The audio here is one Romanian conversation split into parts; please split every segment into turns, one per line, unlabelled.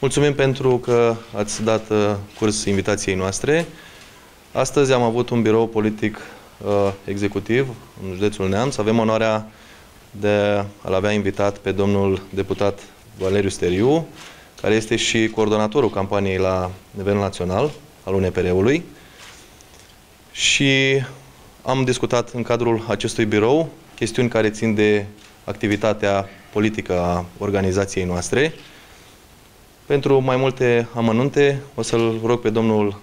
Mulțumim pentru că ați dat uh, curs invitației noastre. Astăzi am avut un birou politic uh, executiv în județul Neamț. Avem onoarea de a-l avea invitat pe domnul deputat Valeriu Steriu, care este și coordonatorul campaniei la nivel național al UNPR-ului. Și am discutat în cadrul acestui birou chestiuni care țin de activitatea politică a organizației noastre. Pentru mai multe amănunte, o să-l rog pe domnul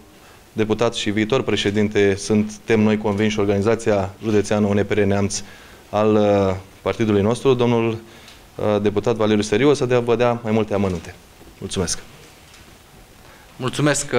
deputat și viitor președinte, suntem noi convinși, organizația județeană UNPR Neamț al uh, partidului nostru, domnul uh, deputat Valeriu Seriu, o să dea, vă dea mai multe amănunte. Mulțumesc!
Mulțumesc!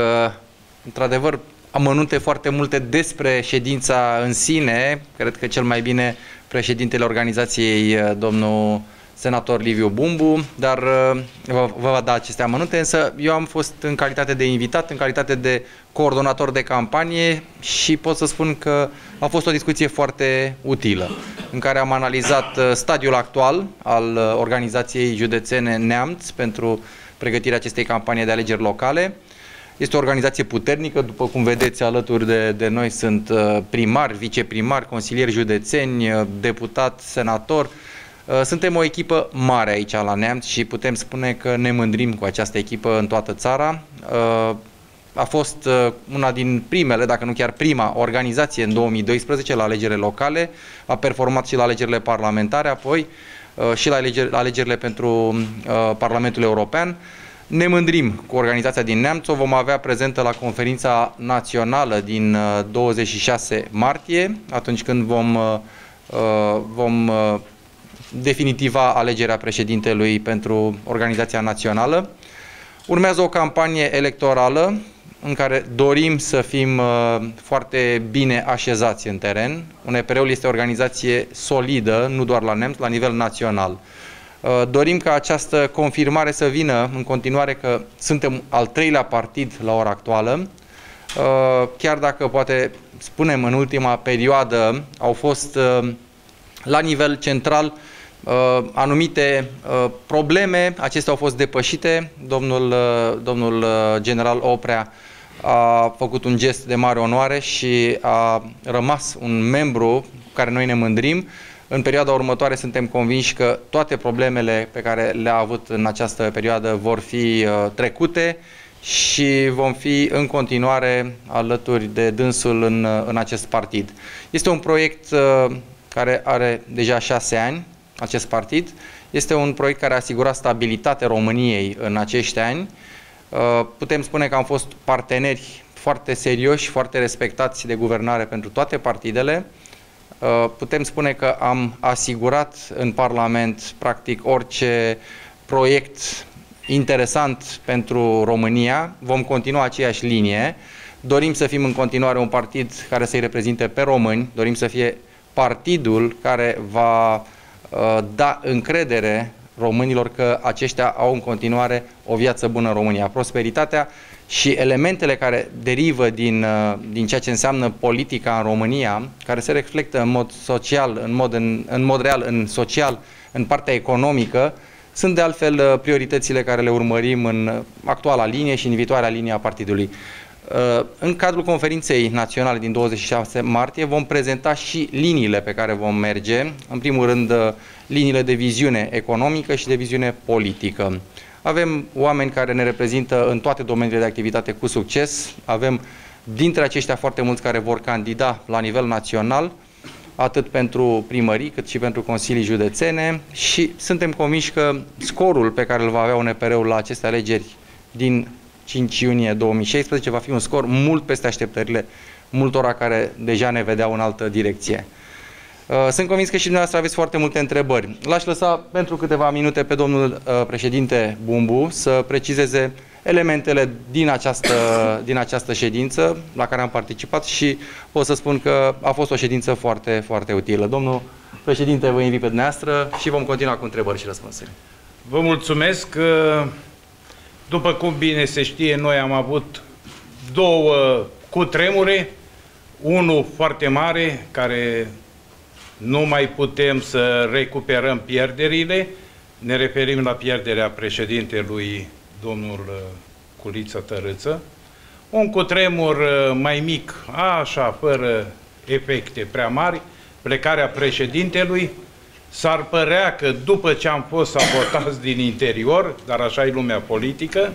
Într-adevăr, amănunte foarte multe despre ședința în sine. Cred că cel mai bine președintele organizației, uh, domnul senator Liviu Bumbu, dar uh, vă, vă va da aceste amănunte, însă eu am fost în calitate de invitat, în calitate de coordonator de campanie și pot să spun că a fost o discuție foarte utilă, în care am analizat uh, stadiul actual al organizației județene Neamț pentru pregătirea acestei campanii de alegeri locale, este o organizație puternică, după cum vedeți alături de, de noi sunt uh, primari, viceprimari, consilieri județeni, uh, deputat, senator. Uh, suntem o echipă mare aici la Neamț și putem spune că ne mândrim cu această echipă în toată țara. A fost una din primele, dacă nu chiar prima, organizație în 2012 la alegerile locale, a performat și la alegerile parlamentare, apoi și la alegerile pentru Parlamentul European. Ne mândrim cu organizația din Neamț, o vom avea prezentă la conferința națională din 26 uh, martie, atunci când vom, uh, uh, vom definitiva alegerea președintelui pentru organizația națională. Urmează o campanie electorală în care dorim să fim foarte bine așezați în teren. UNEPR-ul este o organizație solidă, nu doar la Neamț, la nivel național. Uh, dorim ca această confirmare să vină în continuare că suntem al treilea partid la ora actuală, uh, chiar dacă poate spunem în ultima perioadă au fost uh, la nivel central anumite probleme, acestea au fost depășite, domnul, domnul general Oprea a făcut un gest de mare onoare și a rămas un membru cu care noi ne mândrim, în perioada următoare suntem convinși că toate problemele pe care le-a avut în această perioadă vor fi uh, trecute și vom fi în continuare alături de dânsul în, uh, în acest partid. Este un proiect uh, care are deja șase ani, acest partid. Este un proiect care a asigurat stabilitatea României în acești ani. Putem spune că am fost parteneri foarte serioși, foarte respectați de guvernare pentru toate partidele. Uh, putem spune că am asigurat în Parlament practic orice proiect interesant pentru România. Vom continua aceeași linie. Dorim să fim în continuare un partid care să-i reprezinte pe români, dorim să fie partidul care va uh, da încredere românilor că aceștia au în continuare o viață bună în România. Prosperitatea și elementele care derivă din, uh, din ceea ce înseamnă politica în România, care se reflectă în mod social, în mod, în, în mod real, în social, în partea economică, sunt de altfel uh, prioritățile care le urmărim în actuala linie și în viitoarea linie a partidului. Uh, în cadrul conferinței naționale din 26 martie vom prezenta și liniile pe care vom merge, în primul rând liniile de viziune economică și de viziune politică. Avem oameni care ne reprezintă în toate domeniile de activitate cu succes. Avem dintre aceștia foarte mulți care vor candida la nivel național, atât pentru primării cât și pentru consilii județene și suntem convinși că scorul pe care îl va avea UNPR-ul la aceste alegeri din 5 iunie 2016 va fi un scor mult peste așteptările multora care deja ne vedeau în altă direcție. Uh, sunt convins că și dumneavoastră aveți foarte multe întrebări. L-aș lăsa pentru câteva minute pe domnul uh, președinte Bumbu să precizeze elementele din această, din această ședință la care am participat și pot să spun că a fost o ședință foarte, foarte utilă. Domnul președinte, vă invit pe dumneavoastră și vom continua cu întrebări și răspunsuri.
Vă mulțumesc. După cum bine se știe, noi am avut două cutremure, unul foarte mare, care nu mai putem să recuperăm pierderile. Ne referim la pierderea președintelui domnul Culiță Tărâță, un cutremur mai mic, așa, fără efecte prea mari, plecarea președintelui, s-ar părea că după ce am fost sabotați din interior, dar așa e lumea politică,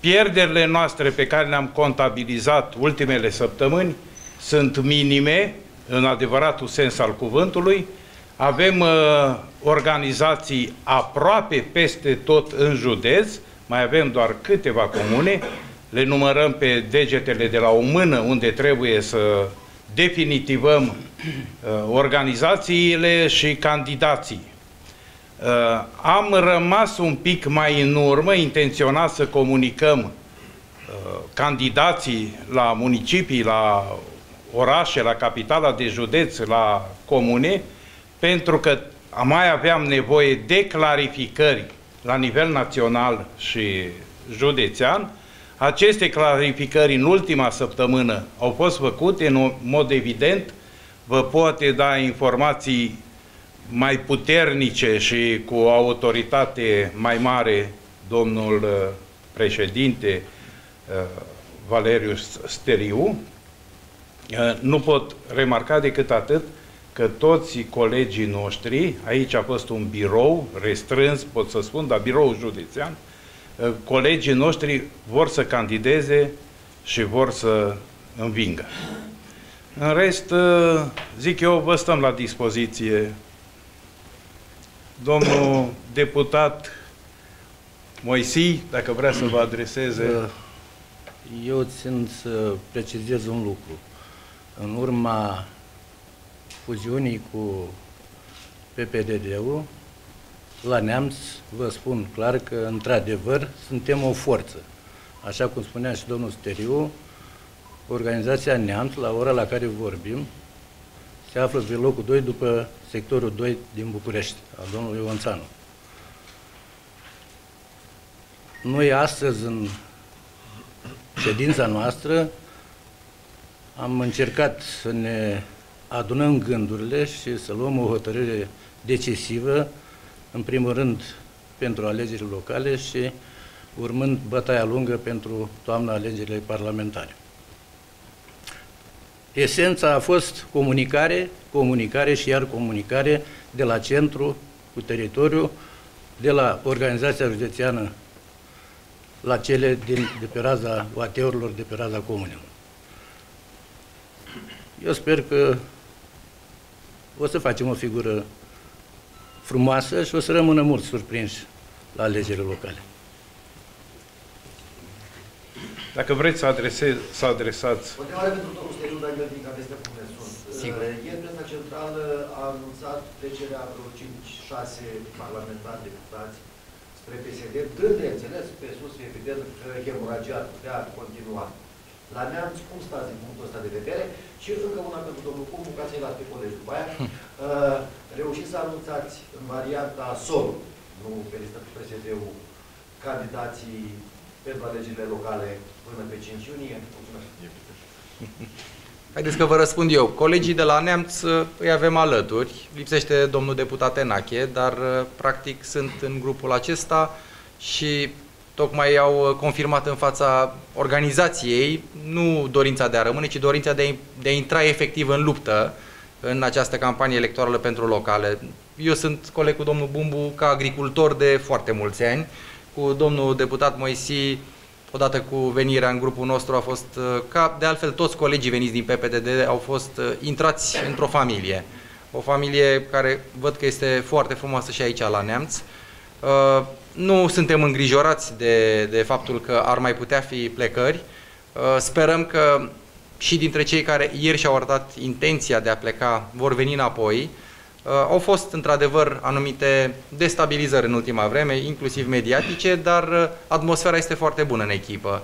pierderile noastre pe care le-am contabilizat ultimele săptămâni sunt minime, în adevăratul sens al cuvântului. Avem uh, organizații aproape peste tot în județ, mai avem doar câteva comune, le numărăm pe degetele de la o mână unde trebuie să definitivăm uh, organizațiile și candidații. Uh, am rămas un pic mai în urmă, intenționat să comunicăm uh, candidații la municipii, la orașe, la capitala de județ, la comune, pentru că mai aveam nevoie de clarificări la nivel național și județean. Aceste clarificări în ultima săptămână au fost făcute în mod evident. Vă poate da informații mai puternice și cu o autoritate mai mare domnul uh, președinte uh, Valeriu Steriu. Uh, nu pot remarca decât atât că toți colegii noștri, aici a fost un birou restrâns, pot să spun, dar birou județean, colegii noștri vor să candideze și vor să învingă. În rest, zic eu, vă stăm la dispoziție Domnul deputat Moisii, dacă vrea să vă adreseze.
Eu țin să precizez un lucru. În urma fuziunii cu PPDD-ul, la Neamț, vă spun clar că, într-adevăr, suntem o forță. Așa cum spunea și domnul Steriu, organizația Neamț, la ora la care vorbim, se află pe locul 2 după sectorul 2 din București, al domnului Ionțanu. Noi astăzi, în ședința noastră, am încercat să ne adunăm gândurile și să luăm o hotărâre decisivă, în primul rând pentru alegerile locale și urmând bătaia lungă pentru toamna alegerile parlamentare. Esența a fost comunicare, comunicare și iar comunicare de la centru cu teritoriu, de la organizația județeană la cele din, de pe raza ateurilor de pe raza comunelor. Eu sper că o să facem o figură frumoasă și o să rămână mult surprinși la alegerile locale.
Dacă vreți să, adrese, să adresați...
O întrebare pentru domnul Steriu, dacă îl ca peste cum sunt. Sigur. Uh, ieri presa centrală a anunțat trecerea vreo 5-6 parlamentari deputați spre PSD, dând de înțeles pe sus, evident, că hemoragia ar putea continua. La neamț, cum stați din punctul ăsta de vedere? Și încă una pentru domnul Cumu, ca să-i las pe colegi după aia. Uh, reușiți să anunțați în varianta solo, nu pe listă cu PSD-ul, candidații pentru alegerile locale până pe 5 iunie. Mulțumesc.
Haideți că vă răspund eu. Colegii de la Neamț îi avem alături. Lipsește domnul deputat Enache, dar practic sunt în grupul acesta și tocmai au confirmat în fața organizației nu dorința de a rămâne, ci dorința de a, de a intra efectiv în luptă în această campanie electorală pentru locale. Eu sunt coleg cu domnul Bumbu ca agricultor de foarte mulți ani cu domnul deputat Moisi, odată cu venirea în grupul nostru, a fost, uh, ca de altfel toți colegii veniți din PPDD au fost uh, intrați într-o familie. O familie care văd că este foarte frumoasă și aici la Neamț. Uh, nu suntem îngrijorați de, de faptul că ar mai putea fi plecări. Sperăm că și dintre cei care ieri și-au arătat intenția de a pleca vor veni înapoi. Uh, au fost într-adevăr anumite destabilizări în ultima vreme, inclusiv mediatice, dar uh, atmosfera este foarte bună în echipă.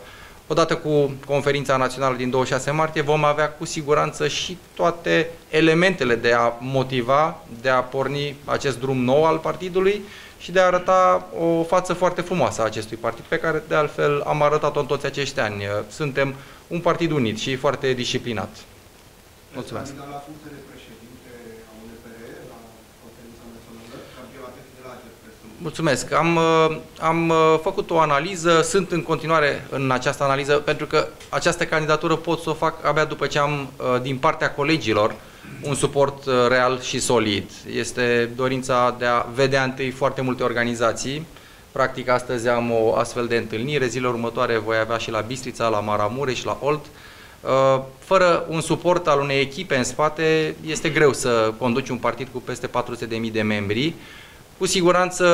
Odată cu conferința națională din 26 martie vom avea cu siguranță și toate elementele de a motiva, de a porni acest drum nou al partidului și de a arăta o față foarte frumoasă a acestui partid, pe care de altfel am arătat-o în toți acești ani. Suntem un partid unit și foarte disciplinat. Mulțumesc. Mulțumesc. Am, uh, am uh, făcut o analiză, sunt în continuare în această analiză, pentru că această candidatură pot să o fac abia după ce am uh, din partea colegilor un suport real și solid. Este dorința de a vedea întâi foarte multe organizații. Practic, astăzi am o astfel de întâlnire. Zilele următoare voi avea și la Bistrița, la Maramureș și la Olt. Fără un suport al unei echipe în spate, este greu să conduci un partid cu peste 400.000 de membri. Cu siguranță,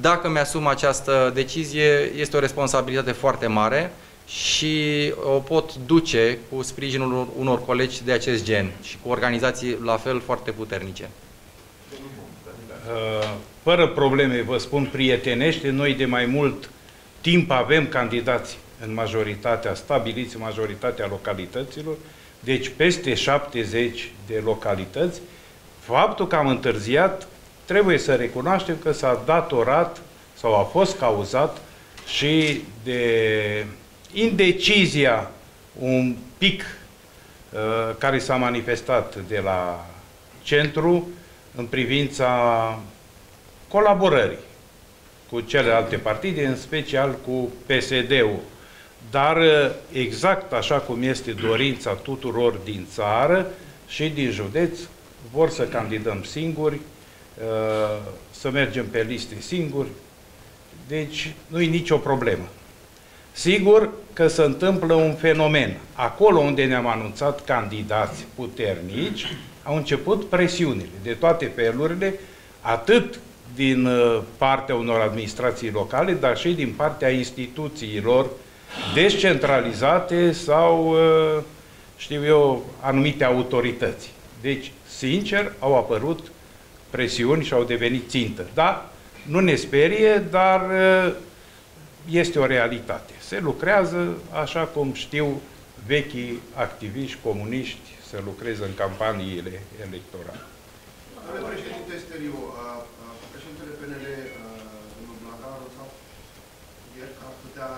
dacă mi-asum această decizie, este o responsabilitate foarte mare și o pot duce cu sprijinul unor colegi de acest gen și cu organizații la fel foarte puternice.
Uh, fără probleme, vă spun prietenește, noi de mai mult timp avem candidați în majoritatea, stabiliți în majoritatea localităților, deci peste 70 de localități. Faptul că am întârziat trebuie să recunoaștem că s-a datorat sau a fost cauzat și de indecizia un pic uh, care s-a manifestat de la centru în privința colaborării cu celelalte partide, în special cu PSD-ul. Dar uh, exact așa cum este dorința tuturor din țară și din județ, vor să candidăm singuri, Uh, să mergem pe liste singuri, deci nu e nicio problemă. Sigur că se întâmplă un fenomen. Acolo unde ne-am anunțat candidați puternici, au început presiunile de toate felurile, atât din uh, partea unor administrații locale, dar și din partea instituțiilor descentralizate sau, uh, știu eu, anumite autorități. Deci, sincer, au apărut presiuni și au devenit țintă. Da, nu ne sperie, dar uh, este o realitate. Se lucrează așa cum știu vechii activiști comuniști să lucreze în campaniile electorale.
Domnule președinte Steriu, președintele PNL, domnul Blaga, ieri că ar putea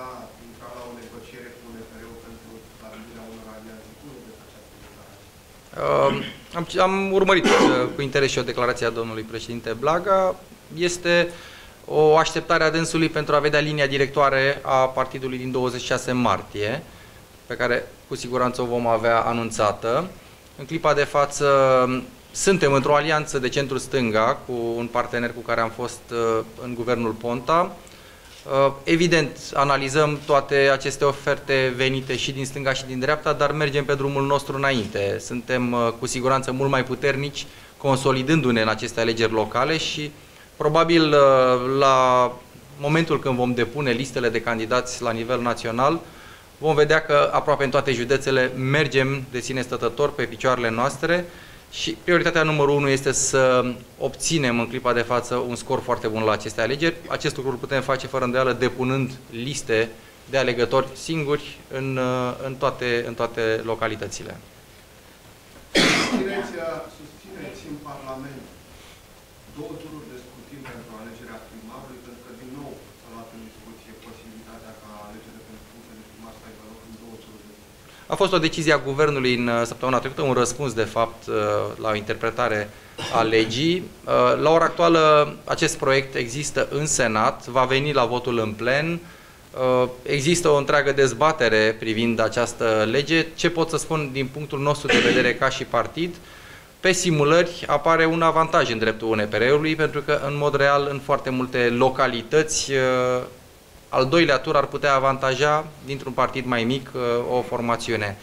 intra la o negociere cu UNPR-ul pentru stabilirea unor alianțe. Cum vedeți această declarație?
Am, am urmărit uh, cu interes și o declarație a domnului președinte Blaga. Este o așteptare a dânsului pentru a vedea linia directoare a partidului din 26 martie, pe care cu siguranță o vom avea anunțată. În clipa de față suntem într-o alianță de centru-stânga cu un partener cu care am fost uh, în guvernul Ponta. Uh, evident, analizăm toate aceste oferte venite și din stânga și din dreapta, dar mergem pe drumul nostru înainte. Suntem uh, cu siguranță mult mai puternici, consolidându-ne în aceste alegeri locale și probabil uh, la momentul când vom depune listele de candidați la nivel național, vom vedea că aproape în toate județele mergem de sine stătător pe picioarele noastre, și prioritatea numărul unu este să obținem în clipa de față un scor foarte bun la aceste alegeri. Acest lucru îl putem face fără îndoială depunând liste de alegători singuri în, în, toate, în toate localitățile.
Susțineți, susțineți în Parlament două tururi de scrutin pentru alegerea primarului, pentru că din nou s-a luat în discuție posibilitatea ca alegerea pentru funcție de primar să aibă loc în două tururi de scrutin.
A fost o decizie a Guvernului în uh, săptămâna trecută, un răspuns, de fapt, uh, la o interpretare a legii. Uh, la ora actuală, acest proiect există în Senat, va veni la votul în plen. Există o întreagă dezbatere privind această lege. Ce pot să spun din punctul nostru de vedere ca și partid? Pe simulări apare un avantaj în dreptul UNPR-ului, pentru că, în mod real, în foarte multe localități, al doilea tur ar putea avantaja dintr-un partid mai mic uh, o formațiune.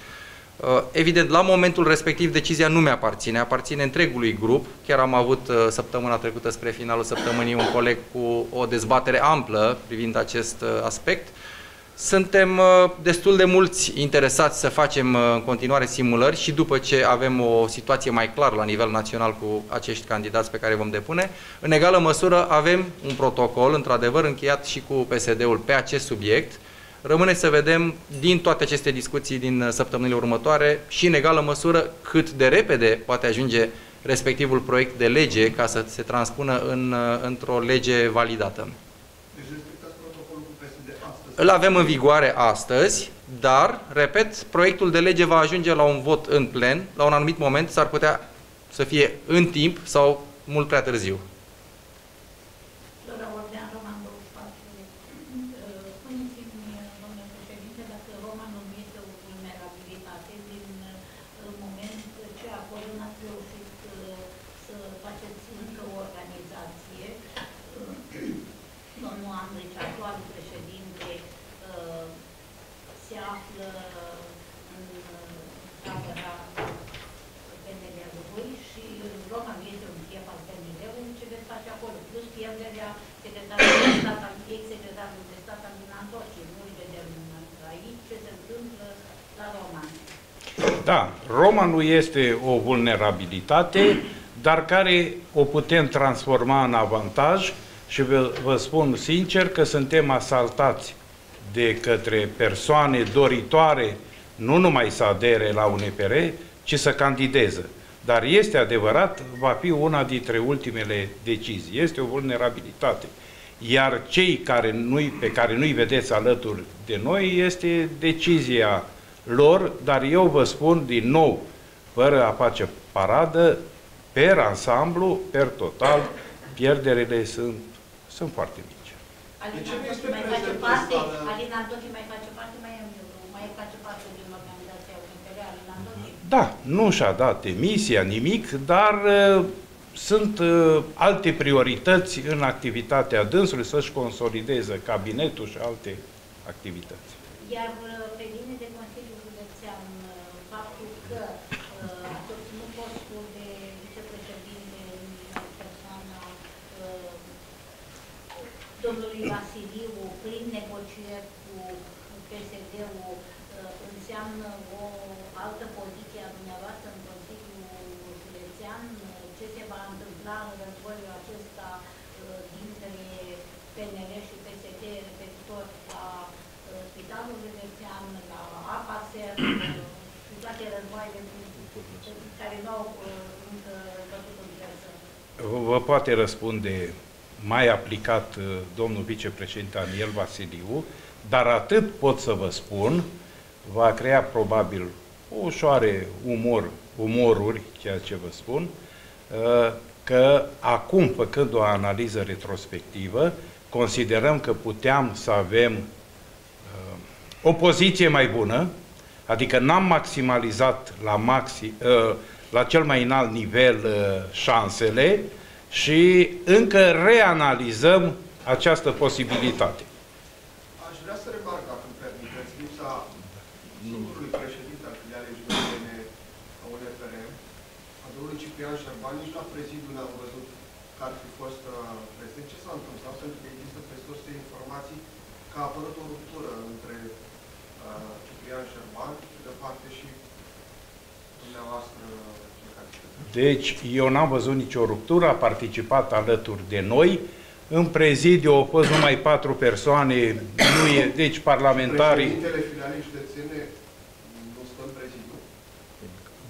Uh, evident, la momentul respectiv decizia nu mi-aparține, aparține întregului grup. Chiar am avut uh, săptămâna trecută spre finalul săptămânii un coleg cu o dezbatere amplă privind acest aspect. Suntem uh, destul de mulți interesați să facem uh, în continuare simulări și după ce avem o situație mai clară la nivel național cu acești candidați pe care vom depune, în egală măsură avem un protocol, într-adevăr, încheiat și cu PSD-ul pe acest subiect. Rămâne să vedem din toate aceste discuții din uh, săptămânile următoare și în egală măsură cât de repede poate ajunge respectivul proiect de lege ca să se transpună în, într-o lege validată. Îl avem în vigoare astăzi, dar, repet, proiectul de lege va ajunge la un vot în plen, la un anumit moment, s-ar putea să fie în timp sau mult prea târziu.
Află în tabăra PNL-ului și Roman este un chef al PNL-ului, ce veți face acolo? Plus pierderea secretarului de stat, al ex-secretarului de stat al Minantocii. Nu-l vedem aici ce se întâmplă la Roman.
Da, Romanul este o vulnerabilitate, dar care o putem transforma în avantaj și vă, vă spun sincer că suntem asaltați de către persoane doritoare nu numai să adere la un EPR, ci să candideze. Dar este adevărat, va fi una dintre ultimele decizii. Este o vulnerabilitate. Iar cei care nu pe care nu-i vedeți alături de noi este decizia lor, dar eu vă spun din nou, fără a face paradă, per ansamblu, per total, pierderile sunt, sunt foarte mici.
Alina Antochi mai face parte, Alina Antochi mai face parte, mai, mai face parte din organizația UNPR, Alina Antochi?
Da, nu și-a dat emisia, nimic, dar uh, sunt uh, alte priorități în activitatea dânsului să-și consolideze cabinetul și alte activități.
Iar uh, pe linie de Consiliul Județean, uh, faptul că uh, ați obținut postul de vicepreședinte în persoana uh, domnului Vasiliu prin negocieri cu PSD-ul uh, înseamnă o altă poziție a dumneavoastră în Consiliul Județean? Uh, Ce se va întâmpla în războiul acesta uh, dintre PNL și PSD referitor la uh, Spitalul Județean, la APASER uh, și toate războaiele care nu au uh, încă bătut în viață?
Vă poate răspunde mai aplicat uh, domnul vicepreședinte Aniel Vasiliu, dar atât pot să vă spun, va crea probabil o ușoare umor, umoruri, ceea ce vă spun, uh, că acum, făcând o analiză retrospectivă, considerăm că puteam să avem uh, o poziție mai bună, adică n-am maximalizat la, maxi, la cel mai înalt nivel șansele, și încă reanalizăm această posibilitate.
Aș vrea să remarc, dacă îmi permiteți, lipsa singurului președinte al filialei județene a UNFR, a domnului Ciprian Șerban, nici la prezidiu n-am văzut că ar fi fost uh, prezent. Ce s-a întâmplat? Pentru că există pe surse informații că a apărut o ruptură între uh, Ciprian Șerban și de parte și dumneavoastră
deci, eu n-am văzut nicio ruptură, a participat alături de noi. În prezidiu au fost numai patru persoane, nu e, deci parlamentarii...
Președintele filialei județene nu stă în prezidiu?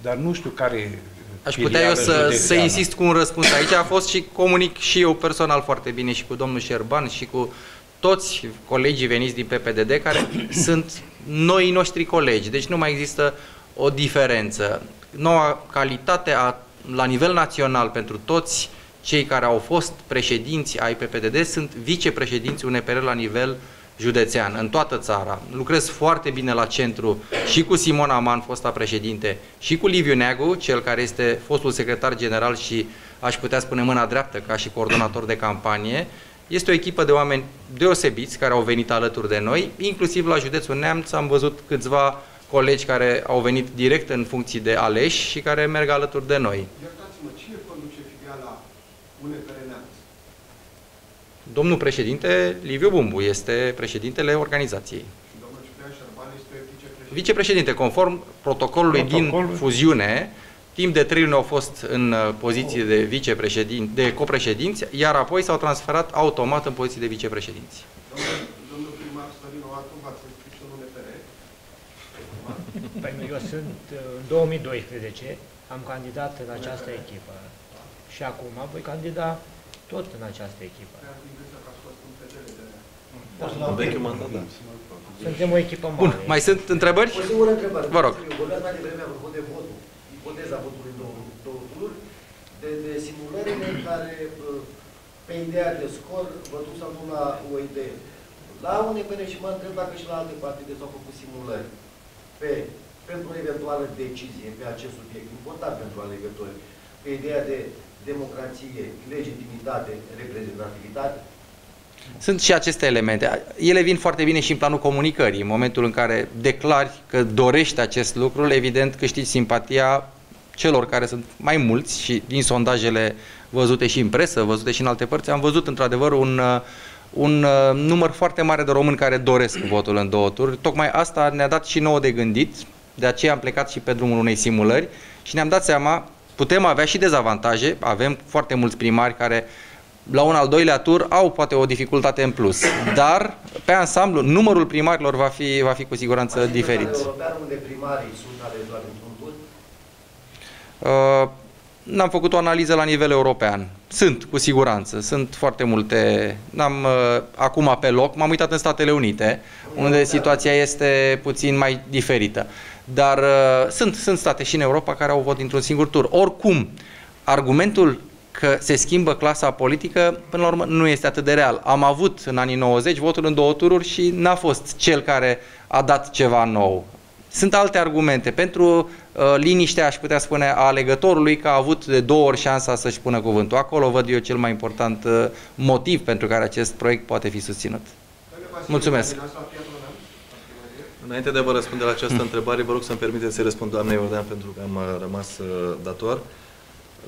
Dar nu știu care
Aș putea eu să, să insist cu un răspuns aici. A fost și comunic și eu personal foarte bine și cu domnul Șerban și cu toți colegii veniți din PPDD care sunt noi noștri colegi. Deci nu mai există o diferență. Noua calitate a la nivel național pentru toți cei care au fost președinți ai PPDD sunt vicepreședinți UNPR la nivel județean, în toată țara. Lucrez foarte bine la centru și cu Simon Aman, fosta președinte, și cu Liviu Neagu, cel care este fostul secretar general și aș putea spune mâna dreaptă ca și coordonator de campanie. Este o echipă de oameni deosebiți care au venit alături de noi, inclusiv la județul Neamț am văzut câțiva colegi care au venit direct în funcții de aleși și care merg alături de noi.
Iertați-mă, cine conduce filiala UNPR Neamț?
Domnul președinte Liviu Bumbu este președintele organizației.
Și domnul Ciprian Șerban este vicepreședinte?
Vicepreședinte, conform protocolului Protocol. din fuziune, timp de trei luni au fost în uh, poziție de vicepreședinte, de copreședinți, iar apoi s-au transferat automat în poziție de vicepreședinți.
Domnul, domnul primar Sorin Oatu, v-ați înscris în UNPR?
Păi eu sunt în 2012, am candidat în această echipă și acum voi candida tot în această echipă.
Da, în vechiul mandat, da.
Suntem o echipă mare.
Bun, mai sunt întrebări?
O singură întrebare.
Vă rog.
Vorbeați mai devreme apropo de votul, ipoteza votului două, două tururi, de, de simulările care, pe ideea de scor, vă duc sau nu la o idee. La UNPR și mă întreb dacă și la alte partide s-au făcut simulări pe, pentru o eventuală decizie pe acest subiect important pentru alegători, pe ideea de democrație, legitimitate, reprezentativitate?
Sunt și aceste elemente. Ele vin foarte bine și în planul comunicării. În momentul în care declari că dorești acest lucru, evident câștigi simpatia celor care sunt mai mulți și din sondajele văzute și în presă, văzute și în alte părți, am văzut într-adevăr un, un număr foarte mare de români care doresc votul în două tururi. Tocmai asta ne-a dat și nouă de gândit, de aceea am plecat și pe drumul unei simulări și ne-am dat seama, putem avea și dezavantaje, avem foarte mulți primari care la un al doilea tur au poate o dificultate în plus, dar pe ansamblu numărul primarilor va fi, va fi cu siguranță
Ați
diferit.
european unde primarii sunt aleși doar într-un tur?
Uh, N-am făcut o analiză la nivel european. Sunt, cu siguranță, sunt foarte multe. N-am uh, acum pe loc, m-am uitat în Statele Unite, unde situația este puțin mai diferită. Dar uh, sunt, sunt state și în Europa care au vot dintr-un singur tur. Oricum, argumentul că se schimbă clasa politică, până la urmă, nu este atât de real. Am avut în anii 90 votul în două tururi și n-a fost cel care a dat ceva nou. Sunt alte argumente. Pentru uh, liniștea, aș putea spune, a alegătorului că a avut de două ori șansa să-și pună cuvântul. Acolo văd eu cel mai important uh, motiv pentru care acest proiect poate fi susținut. Mulțumesc.
Înainte de a vă răspunde la această întrebare, vă rog să-mi permiteți să răspund doamnei Iordan pentru că am uh, rămas uh, dator.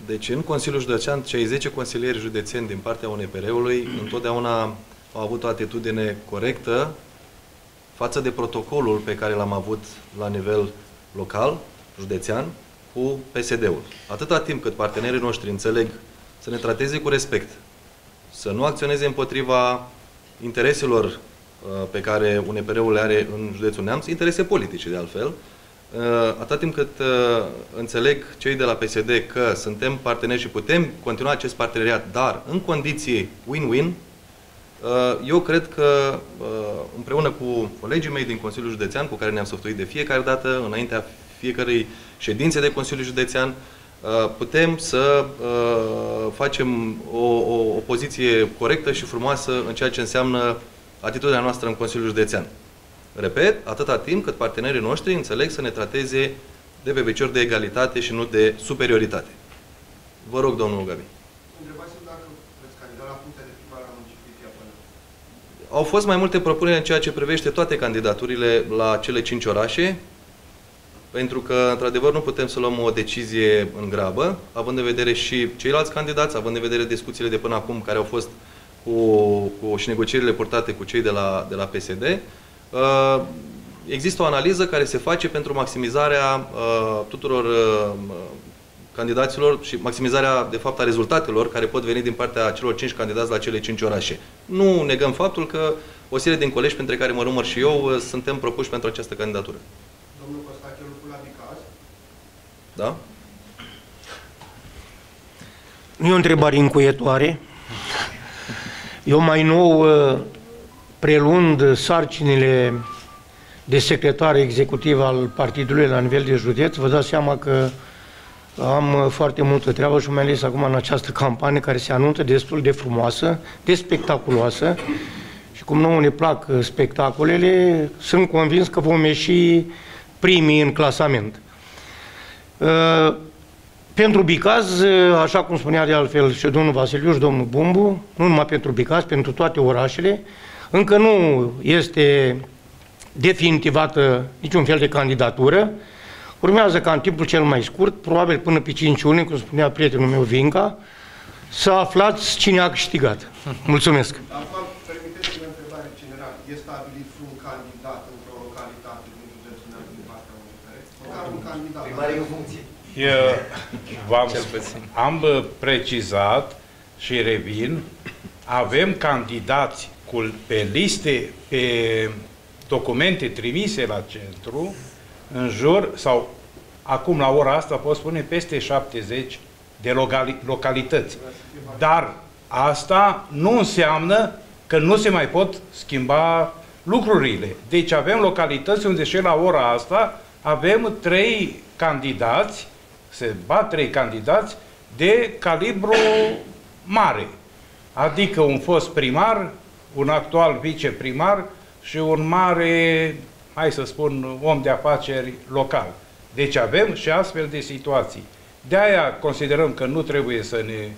Deci, în Consiliul Județean, cei 10 consilieri județeni din partea UNPR-ului întotdeauna au avut o atitudine corectă față de protocolul pe care l-am avut la nivel local, județean, cu PSD-ul. Atâta timp cât partenerii noștri înțeleg să ne trateze cu respect, să nu acționeze împotriva intereselor uh, pe care UNPR-ul le are în județul Neamț, interese politice de altfel, uh, atâta timp cât uh, înțeleg cei de la PSD că suntem parteneri și putem continua acest parteneriat, dar în condiții win-win, eu cred că împreună cu colegii mei din Consiliul Județean, cu care ne-am săftuit de fiecare dată, înaintea fiecărei ședințe de Consiliul Județean, putem să facem o, o, o poziție corectă și frumoasă în ceea ce înseamnă atitudinea noastră în Consiliul Județean. Repet, atâta timp cât partenerii noștri înțeleg să ne trateze de pe picior de egalitate și nu de superioritate. Vă rog, domnul Gabi.
Întrebați-l dacă veți candida la puncte de primar la municipiul până.
Au fost mai multe propuneri în ceea ce privește toate candidaturile la cele cinci orașe, pentru că, într-adevăr, nu putem să luăm o decizie în grabă, având în vedere și ceilalți candidați, având în vedere discuțiile de până acum care au fost cu, cu și negocierile purtate cu cei de la, de la PSD. Uh, există o analiză care se face pentru maximizarea uh, tuturor uh, candidaților și maximizarea, de fapt, a rezultatelor care pot veni din partea celor cinci candidați la cele cinci orașe. Nu negăm faptul că o serie din colegi, pentru care mă număr și eu, uh, suntem propuși pentru această candidatură.
Domnul Costache, lucrul la Bicaz.
Da?
Nu e o întrebare încuietoare. Eu mai nou, uh, prelund sarcinile de secretar executiv al partidului la nivel de județ, vă dați seama că am uh, foarte multă treabă și mai ales acum în această campanie care se anunță destul de frumoasă, de spectaculoasă și cum nouă ne plac uh, spectacolele, sunt convins că vom ieși primii în clasament. Pentru Bicaz, așa cum spunea de altfel și domnul Vasiliu și domnul Bumbu, nu numai pentru Bicaz, pentru toate orașele, încă nu este definitivată niciun fel de candidatură. Urmează ca în timpul cel mai scurt, probabil până pe 5 iunie, cum spunea prietenul meu Vinca, să aflați cine a câștigat. Mulțumesc!
Acum, permiteți-mi o întrebare general. E stabilit un candidat într-o localitate din județul Neamț din partea unui Măcar un candidat.
Primarii în funcție.
Eu v-am
Cel
spus,
puțin.
am uh, precizat și revin, avem candidați cu, pe liste, pe documente trimise la centru, în jur, sau acum la ora asta pot spune peste 70 de locali, localități. Dar asta nu înseamnă că nu se mai pot schimba lucrurile. Deci avem localități unde și la ora asta avem trei candidați, se bat trei candidați de calibru mare. Adică un fost primar, un actual viceprimar și un mare, hai să spun, om de afaceri local. Deci avem și astfel de situații. De aia considerăm că nu trebuie să ne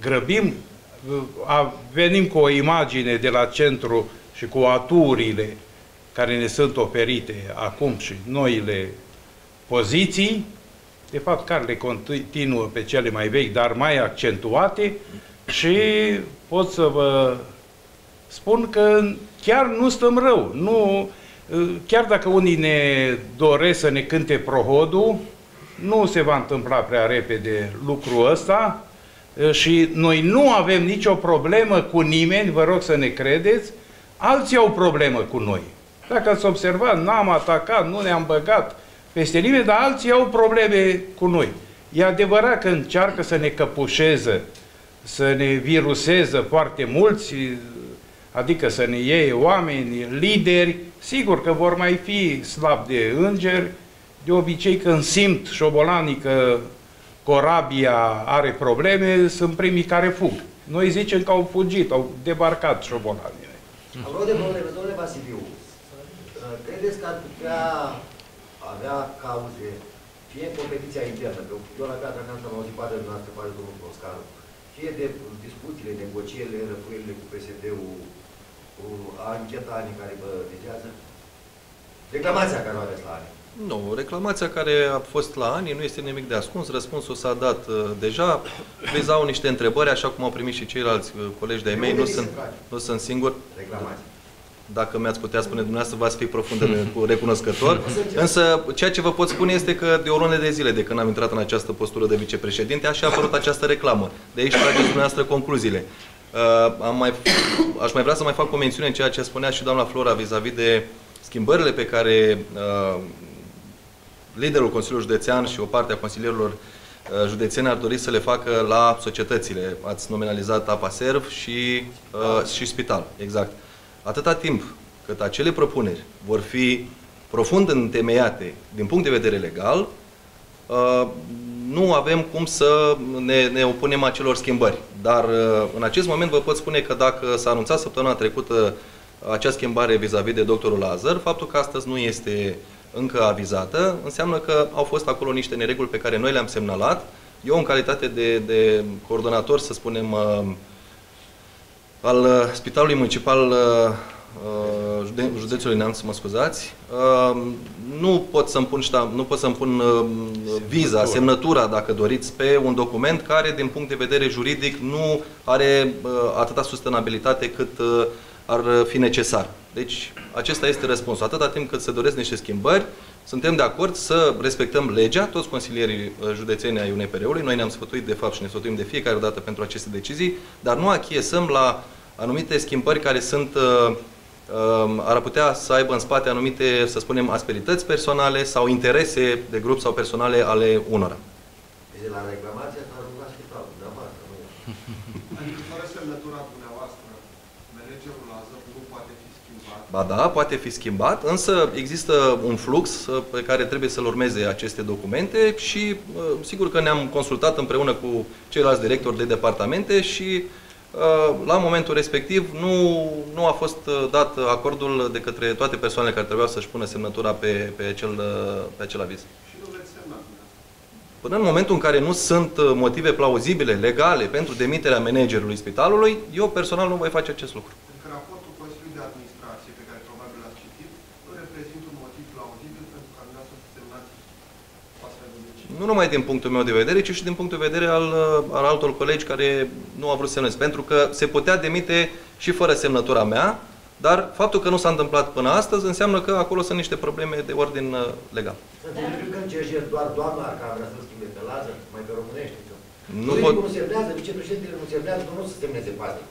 grăbim, a, venim cu o imagine de la centru și cu aturile care ne sunt oferite acum și noile poziții, de fapt care le continuă pe cele mai vechi, dar mai accentuate și pot să vă spun că chiar nu stăm rău. Nu, chiar dacă unii ne doresc să ne cânte prohodul, nu se va întâmpla prea repede lucrul ăsta și noi nu avem nicio problemă cu nimeni, vă rog să ne credeți, alții au problemă cu noi. Dacă ați observat, n-am atacat, nu ne-am băgat peste nimeni, dar alții au probleme cu noi. E adevărat că încearcă să ne căpușeze, să ne viruseze foarte mulți, adică să ne iei oameni, lideri, sigur că vor mai fi slab de îngeri, de obicei când simt șobolanii că corabia are probleme, sunt primii care fug. Noi zicem că au fugit, au debarcat șobolanii.
Apropo de probleme, domnule Vasiliu, credeți că ar putea avea cauze, fie în competiția internă, că eu la Piatra Neamț am auzit partea noastră, partea domnul Proscaru, fie de discuțiile, negocierile, răfuirile cu PSD-ul, cu ancheta anii care vă vizează, reclamația care o aveți la ani.
Nu, reclamația care a fost la ani nu este nimic de ascuns, răspunsul s-a dat uh, deja. Vezi, au niște întrebări, așa cum au primit și ceilalți uh, colegi de-ai mei, nu sunt, nu sunt singur.
Reclamația
dacă mi-ați putea spune dumneavoastră, v-ați fi profund de recunoscător. Însă, ceea ce vă pot spune este că de o lună de zile de când am intrat în această postură de vicepreședinte, așa a apărut această reclamă. De aici trageți dumneavoastră concluziile. Uh, am mai, aș mai vrea să mai fac o mențiune în ceea ce spunea și doamna Flora vis-a-vis -vis de schimbările pe care uh, liderul Consiliului Județean și o parte a consilierilor uh, județene ar dori să le facă la societățile. Ați nominalizat APASERV și, uh, și spital, exact. Atâta timp cât acele propuneri vor fi profund întemeiate din punct de vedere legal, uh, nu avem cum să ne, ne opunem acelor schimbări. Dar uh, în acest moment vă pot spune că dacă s-a anunțat săptămâna trecută acea schimbare vis-a-vis -vis de doctorul Lazar, faptul că astăzi nu este încă avizată, înseamnă că au fost acolo niște nereguli pe care noi le-am semnalat. Eu, în calitate de, de coordonator, să spunem, uh, al uh, Spitalului Municipal uh, județului Neamț, mă scuzați, nu pot să-mi pun, nu pot să-mi pun viza, semnătura, dacă doriți, pe un document care, din punct de vedere juridic, nu are atâta sustenabilitate cât ar fi necesar. Deci, acesta este răspunsul. Atâta timp cât se doresc niște schimbări, suntem de acord să respectăm legea, toți consilierii uh, județeni ai UNPR-ului, noi ne-am sfătuit de fapt și ne sfătuim de fiecare dată pentru aceste decizii, dar nu achiesăm la anumite schimbări care sunt, uh, uh, ar putea să aibă în spate anumite, să spunem, asperități personale sau interese de grup sau personale ale unora.
Deci la reclamația s-a rugat spitalul, dumneavoastră, nu?
Adică fără semnătura dumneavoastră, managerul
Ba da, poate fi schimbat, însă există un flux uh, pe care trebuie să-l urmeze aceste documente și uh, sigur că ne-am consultat împreună cu ceilalți directori de departamente și uh, la momentul respectiv nu, nu a fost dat acordul de către toate persoanele care trebuiau să-și pună semnătura pe, pe, acel, pe acel aviz. Până în momentul în care nu sunt motive plauzibile, legale, pentru demiterea managerului spitalului, eu personal nu voi face acest lucru. Nu numai din punctul meu de vedere, ci și din punctul de vedere al, uh, al altor colegi care nu au vrut să semneze. Pentru că se putea demite și fără semnătura mea, dar faptul că nu s-a întâmplat până astăzi înseamnă că acolo sunt niște probleme de ordin uh, legal.
Să doar doamna care vrea să schimbe pe Lazar, mai pe românește.
Nu pot...
nu semnează, vicepreședintele nu semnează, nu să semneze pasnic.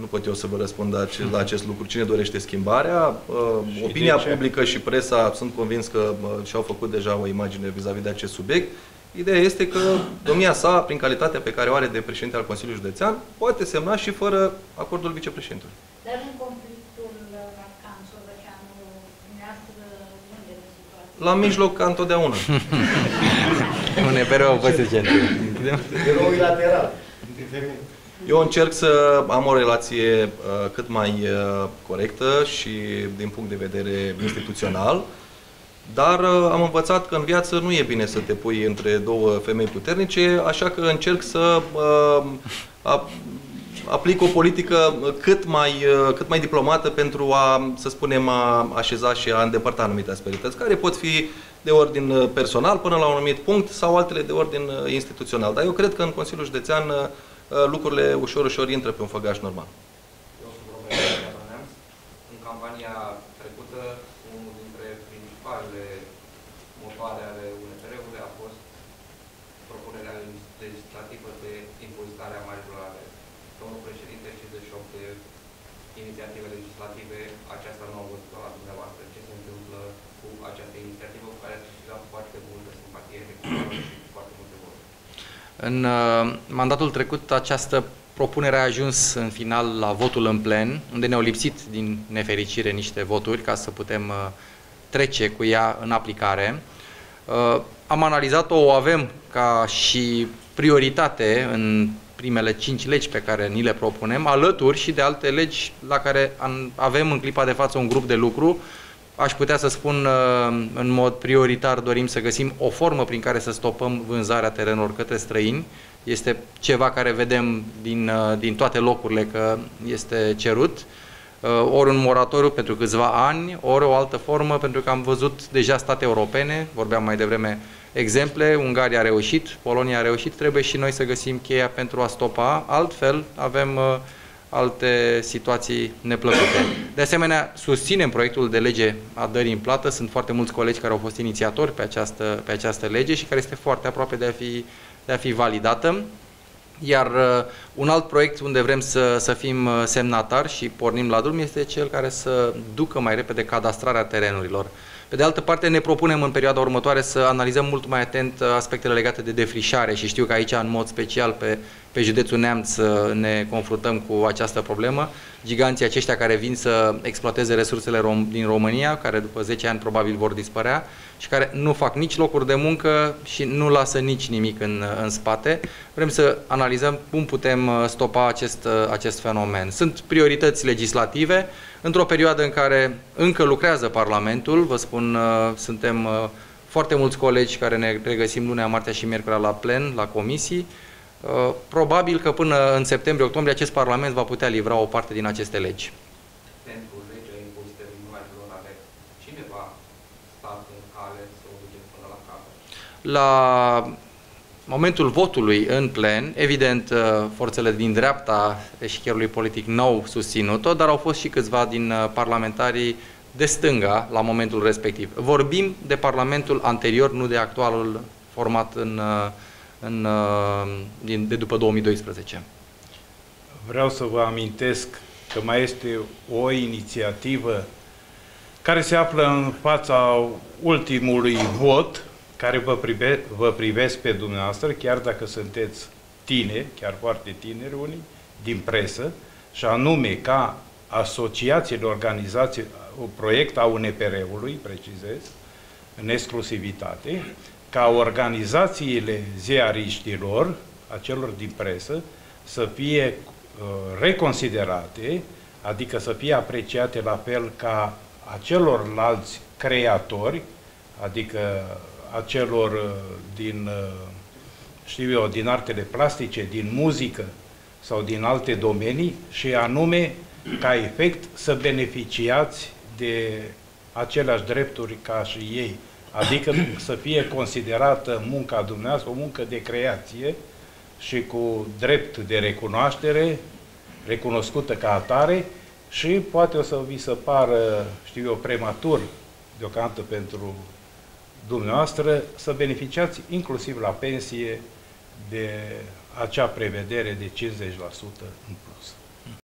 Nu pot eu să vă răspund la acest, la acest lucru. Cine dorește schimbarea? Uh, opinia publică și presa sunt convins că uh, și-au făcut deja o imagine vis-a-vis -vis de acest subiect. Ideea este că domnia sa, prin calitatea pe care o are de președinte al Consiliului Județean, poate semna și fără acordul vicepreședintelui.
Dar în conflictul
La mijloc, ca întotdeauna.
Un epereu a fost
Eroul lateral.
Eu încerc să am o relație uh, cât mai uh, corectă și din punct de vedere instituțional, dar uh, am învățat că în viață nu e bine să te pui între două femei puternice, așa că încerc să uh, a, aplic o politică cât mai, cât mai diplomată pentru a, să spunem, a așeza și a îndepărta anumite asperități, care pot fi de ordin personal până la un anumit punct sau altele de ordin instituțional. Dar eu cred că în Consiliul Județean lucrurile ușor, ușor intră pe un făgaș normal.
În campania trecută, unul dintre principalele motoare ale UNPR-ului a fost propunerea legislativă de impozitare a marilor averi. Domnul președinte, 58 de inițiative legislative, aceasta nu a văzut la dumneavoastră. Ce se întâmplă cu această inițiativă cu care ați câștigat foarte multă simpatie electorală și foarte multe voturi? În uh, mandatul trecut, această propunere a ajuns în final la votul în plen, unde ne-au lipsit din nefericire niște voturi ca să putem uh, trece cu ea în aplicare. Uh, am analizat-o, o avem ca și prioritate în primele cinci legi pe care ni le propunem, alături și de alte legi la care avem în clipa de față un grup de lucru. Aș putea să spun uh, în mod prioritar dorim să găsim o formă prin care să stopăm vânzarea terenurilor către străini. Este ceva care vedem din, uh, din toate locurile că este cerut. Uh, ori un moratoriu pentru câțiva ani, ori o altă formă, pentru că am văzut deja state europene, vorbeam mai devreme exemple, Ungaria a reușit, Polonia a reușit, trebuie și noi să găsim cheia pentru a stopa, altfel avem uh, alte situații neplăcute. De asemenea, susținem proiectul de lege a dării în plată, sunt foarte mulți colegi care au fost inițiatori pe această, pe această lege și care este foarte aproape de a fi, de a fi validată. Iar uh, un alt proiect unde vrem să, să fim uh, semnatari și pornim la drum este cel care să ducă mai repede cadastrarea terenurilor. Pe de altă parte, ne propunem în perioada următoare să analizăm mult mai atent uh, aspectele legate de defrișare și știu că aici, în mod special, pe, pe județul Neamț uh, ne confruntăm cu această problemă. Giganții aceștia care vin să exploateze resursele rom din România, care după 10 ani probabil vor dispărea și care nu fac nici locuri de muncă și nu lasă nici nimic în, în spate. Vrem să analizăm cum putem uh, stopa acest, acest fenomen. Sunt priorități legislative, într-o perioadă în care încă lucrează Parlamentul, vă spun, uh, suntem uh, foarte mulți colegi care ne regăsim lunea, marțea și miercurea la plen, la comisii. Uh, probabil că până în septembrie-octombrie acest Parlament va putea livra o parte din aceste legi. Pentru legea impozitării marilor averi, cine va sta în cale să o duce până la capăt? La momentul votului în plen, evident, uh, forțele din dreapta eșicherului politic nou susținut-o, dar au fost și câțiva din uh, parlamentarii de stânga la momentul respectiv. Vorbim de parlamentul anterior, nu de actualul format în, uh, în, din, de după 2012.
Vreau să vă amintesc că mai este o inițiativă care se află în fața ultimului vot care vă, prive, vă privesc pe dumneavoastră, chiar dacă sunteți tineri, chiar foarte tineri unii, din presă, și anume ca asociațiile, organizații, un proiect a UNPR-ului, precizez, în exclusivitate, ca organizațiile ziariștilor, a celor din presă, să fie uh, reconsiderate, adică să fie apreciate la fel ca acelorlalți creatori, adică a celor uh, din, uh, știu eu, din artele plastice, din muzică sau din alte domenii și anume ca efect să beneficiați de aceleași drepturi ca și ei. Adică să fie considerată munca dumneavoastră o muncă de creație și cu drept de recunoaștere, recunoscută ca atare și poate o să vi se pară, știu eu, prematur deocamdată pentru dumneavoastră să beneficiați inclusiv la pensie de acea prevedere de 50% în plus.